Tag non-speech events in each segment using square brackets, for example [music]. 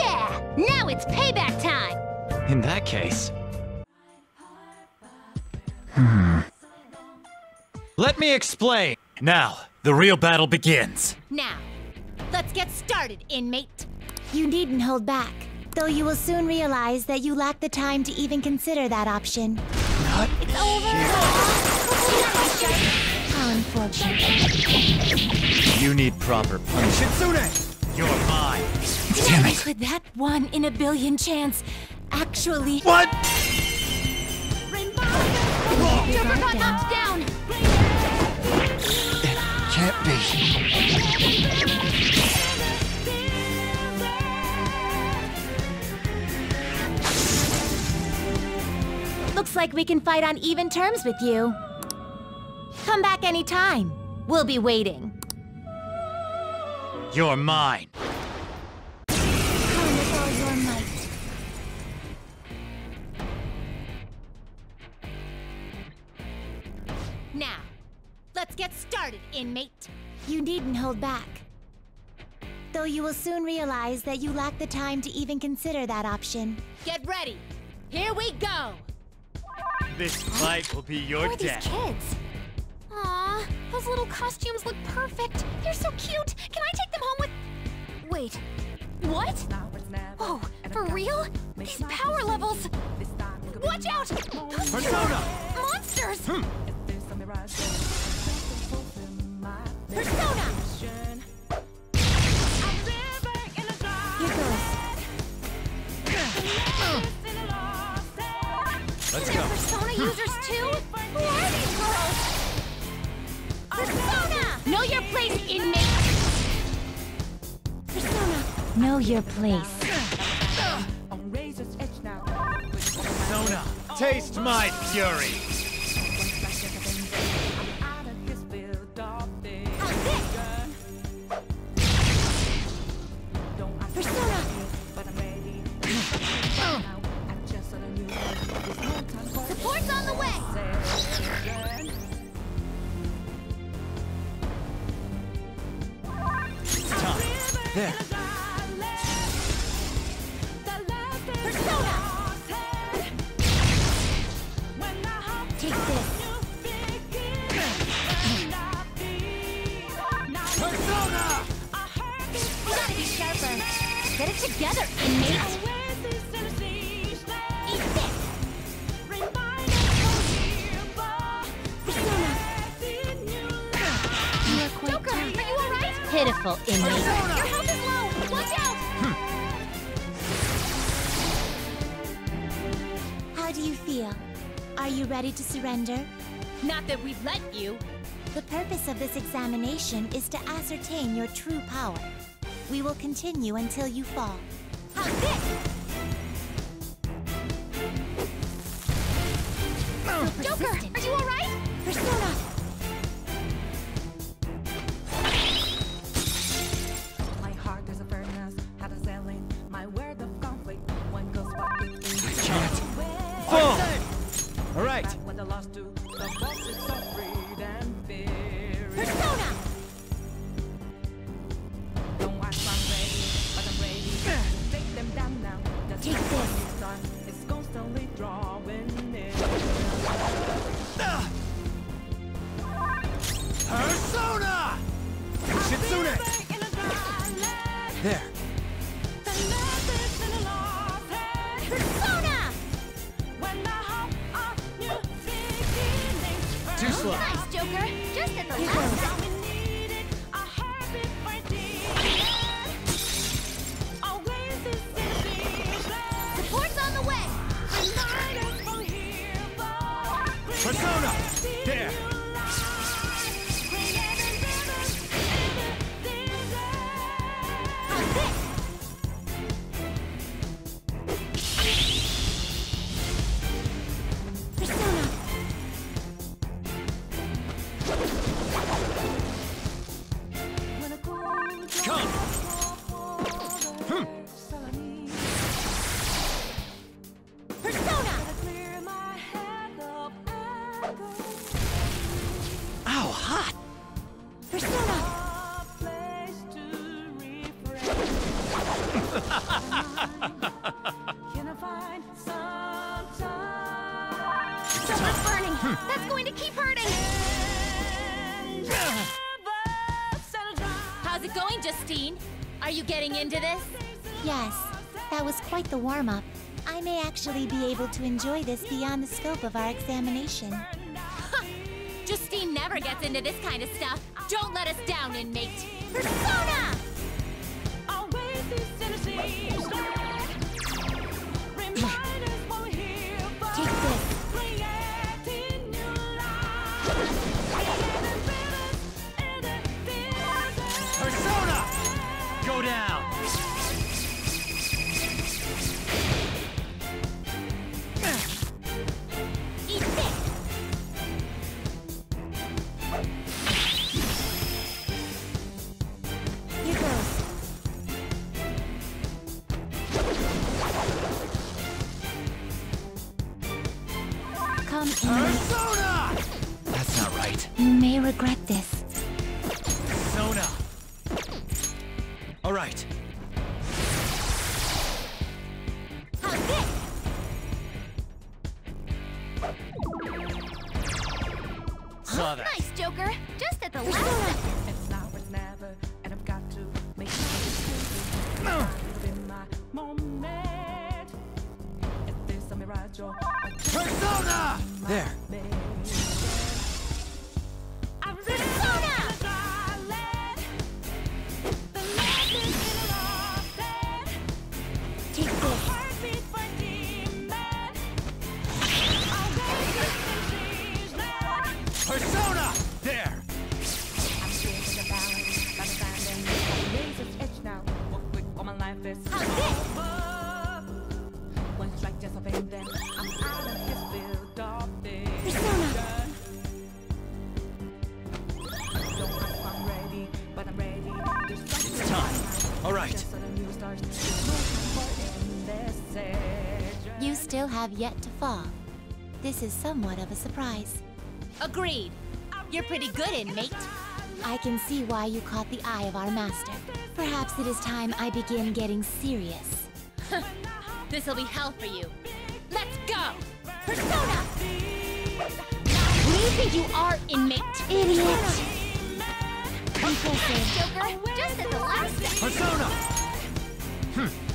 Yeah! Now it's payback time! In that case... Hmm. Let me explain. Now, the real battle begins. Now, let's get started, inmate. You needn't hold back, though you will soon realize that you lack the time to even consider that option. Not It's over! How unfortunate. You need proper punishment. Shitsune! You're mine. Damn it. Could that one in a billion chance actually... What? Joker got knocked down! Can't be. Looks like we can fight on even terms with you. Come back anytime. We'll be waiting. You're mine. Come with all your might. Now, let's get started, inmate. You needn't hold back. Though you will soon realize that you lack the time to even consider that option. Get ready. Here we go! This fight will be your Who are these death. kids? Aw, those little costumes look perfect. They're so cute. Can I take them home with... Wait, what? Whoa, for real? These power levels! Watch out! Persona! Monsters! Hmm. Persona! Here goes. Let's They're go. Persona users too? Who are these girls? Persona! Know your place, inmate! Persona. Know your place. Persona, taste my fury. Together, inmate! Eat this! Persona. You are quite Joker, tough. are you alright? Pitiful inmate. Your health is low! Watch out! How do you feel? Are you ready to surrender? Not that we'd let you. The purpose of this examination is to ascertain your true power. We will continue until you fall. How's this? Joker, Are you getting into this? Yes, that was quite the warm-up. I may actually be able to enjoy this beyond the scope of our examination. Justine never gets into this kind of stuff. Don't let us down, inmate. Persona! Have yet to fall. This is somewhat of a surprise. Agreed. You're pretty good, inmate. I can see why you caught the eye of our master. Perhaps it is time I begin getting serious. This'll be hell for you. Let's go! Persona! Who do you think you are, inmate? Idiot! Impressive. Joker, just at the last. Persona! Remind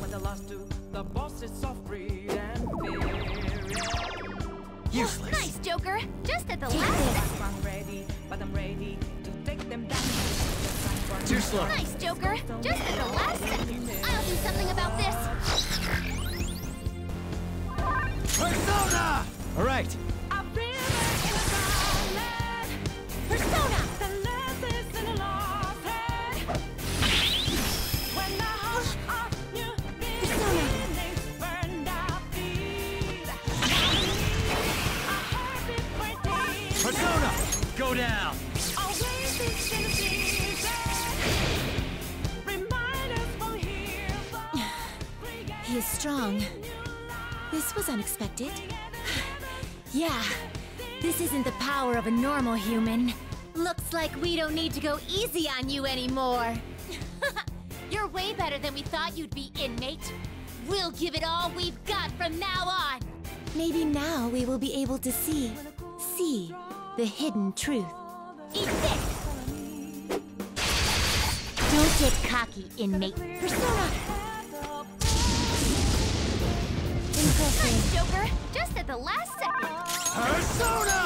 when the lost do, boss is so free and. Useless. Nice, Joker. Just at the last second. I'm ready, but I'm ready to take them down. Too slow. Nice, for [laughs] He is strong. This was unexpected. [sighs] yeah, this isn't the power of a normal human. Looks like we don't need to go easy on you anymore. [laughs] You're way better than we thought you'd be, inmate. We'll give it all we've got from now on. Maybe now we will be able to see, see the hidden truth. Eat this! Don't get cocky, inmate. Persona! Impressive. Nice, Joker. Just at the last second. Persona!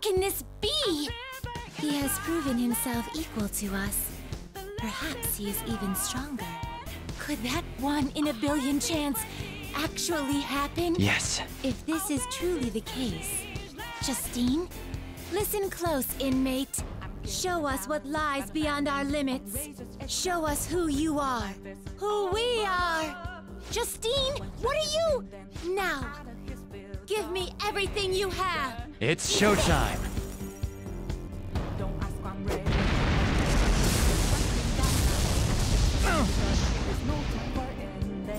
Can this be? He has proven himself equal to us. Perhaps he is even stronger. Could that one in a billion chance actually happen? Yes. If this is truly the case, Justine, listen close, inmate. Show us what lies beyond our limits. Show us who you are, who we are. Justine, what are you? Now, give me everything you have. It's showtime.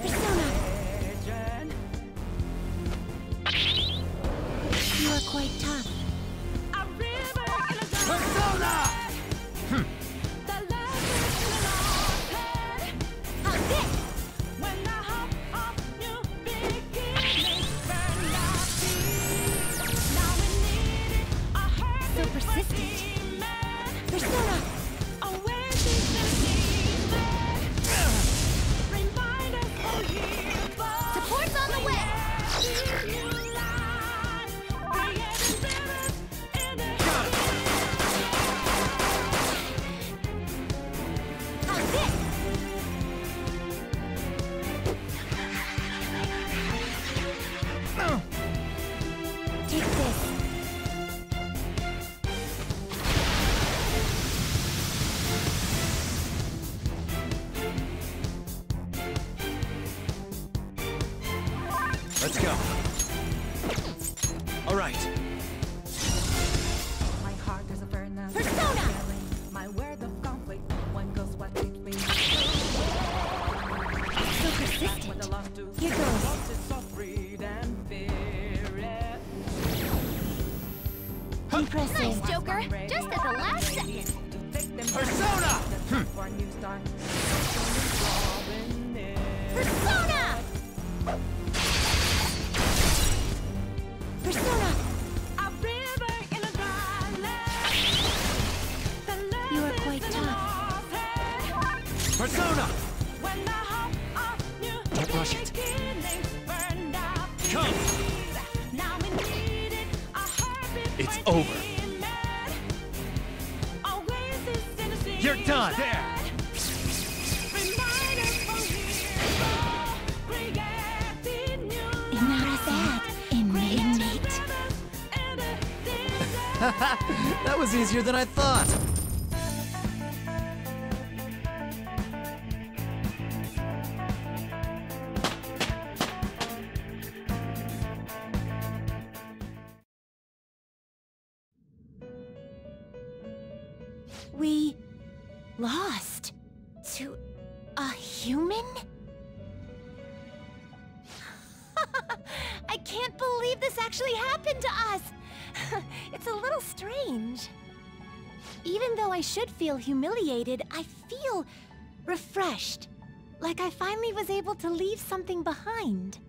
Persona, you are quite tough. Impressive. Nice, Joker. Just at the last second. To take them Persona! for a new start. Persona! Persona! You're done. There! Not bad, inmate. inmate. [laughs] That was easier than I thought. Actually happened to us! [laughs] it's a little strange. Even though I should feel humiliated, I feel refreshed. Like I finally was able to leave something behind.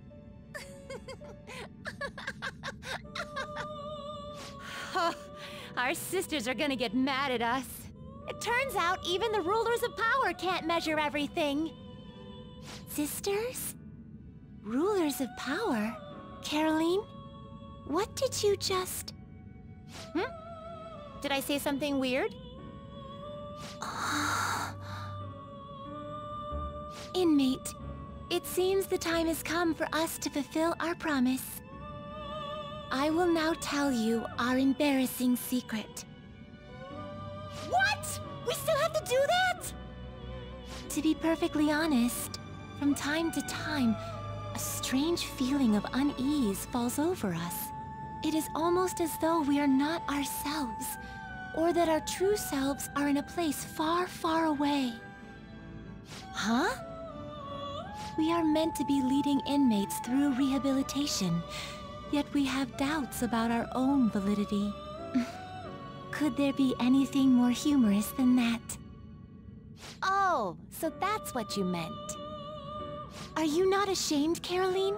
[laughs] Our sisters are gonna get mad at us. It turns out even the rulers of power can't measure everything. Sisters? Rulers of power? Caroline? What did you just... Hmm? Did I say something weird? [sighs] Inmate, it seems the time has come for us to fulfill our promise. I will now tell you our embarrassing secret. What? We still have to do that? To be perfectly honest, from time to time, a strange feeling of unease falls over us. It is almost as though we are not ourselves, or that our true selves are in a place far, far away. Huh? We are meant to be leading inmates through rehabilitation, yet we have doubts about our own validity. [laughs] Could there be anything more humorous than that? Oh, so that's what you meant. Are you not ashamed, Caroline?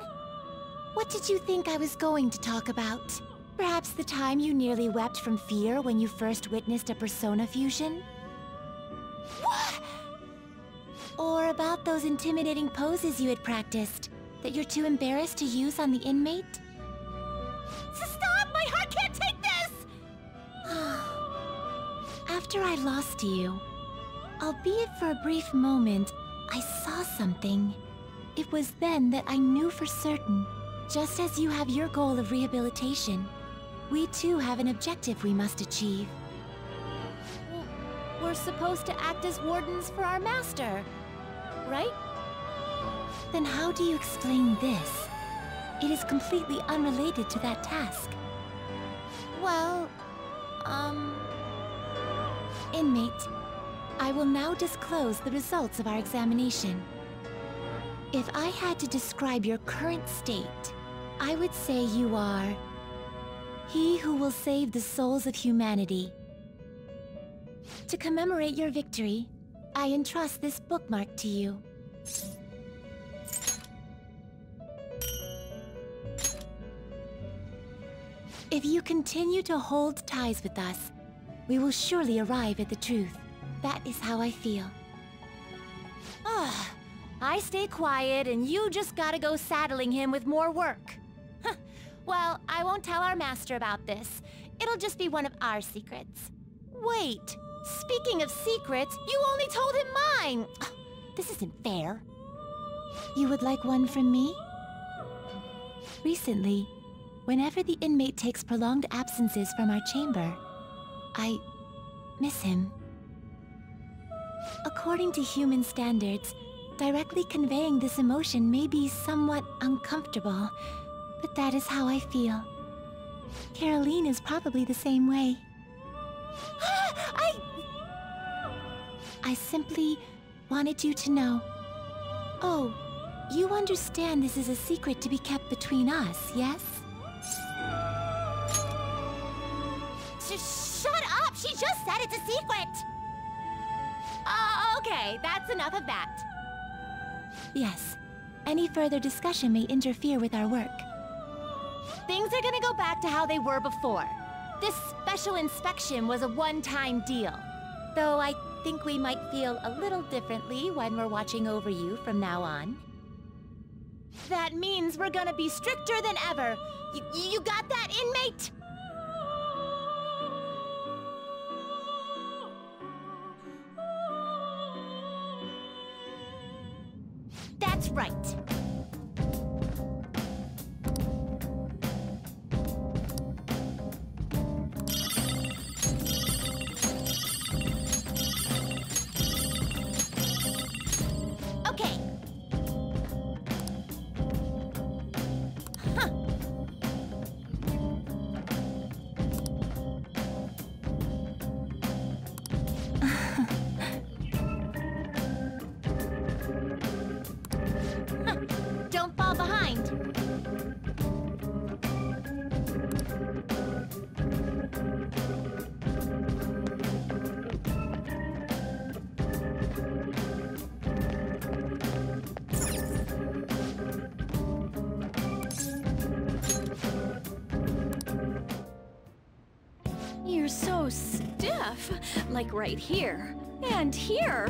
What did you think I was going to talk about? Perhaps the time you nearly wept from fear when you first witnessed a persona fusion? What? Or about those intimidating poses you had practiced that you're too embarrassed to use on the inmate? Stop! My heart can't take this! [sighs] After I lost you, albeit for a brief moment, I saw something. It was then that I knew for certain. Just as you have your goal of rehabilitation, we too have an objective we must achieve. We're supposed to act as wardens for our master, right? Then how do you explain this? It is completely unrelated to that task. Well, um... Inmate, I will now disclose the results of our examination. If I had to describe your current state, I would say you are... He who will save the souls of humanity. To commemorate your victory, I entrust this bookmark to you. If you continue to hold ties with us, we will surely arrive at the truth. That is how I feel. Ah, I stay quiet and you just gotta go saddling him with more work. Well, I won't tell our master about this. It'll just be one of our secrets. Wait, speaking of secrets, you only told him mine! This isn't fair. You would like one from me? Recently, whenever the inmate takes prolonged absences from our chamber, I miss him. According to human standards, directly conveying this emotion may be somewhat uncomfortable, but that is how I feel. Caroline is probably the same way. [gasps] I... I simply wanted you to know. Oh, you understand this is a secret to be kept between us, yes? Sh shut up! She just said it's a secret! Uh, okay, that's enough of that. Yes. Any further discussion may interfere with our work. Things are gonna go back to how they were before. This special inspection was a one-time deal. Though I think we might feel a little differently when we're watching over you from now on. That means we're gonna be stricter than ever. You, you got that, inmate? So stiff. Like right here. And here.